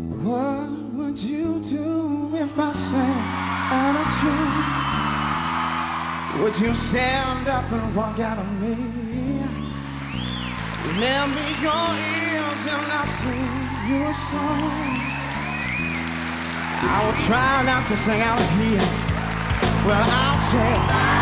What would you do if I sang out of tune? Would you stand up and walk out of me? Lend me your ears and I'll sing you a song. I will try not to sing out of here. Well, I'll say.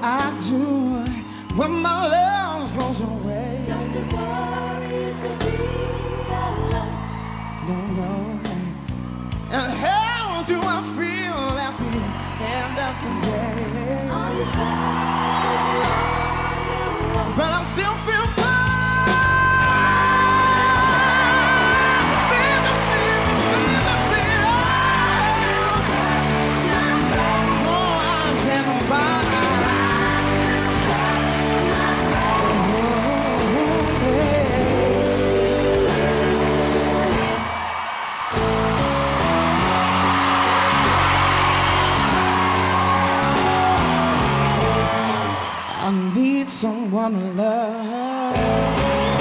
I do when my love goes away? Does it worry to be alone? No, no. And how do I feel at the end of the day? Are you sad 'cause you're on your own? But I still feel gonna love.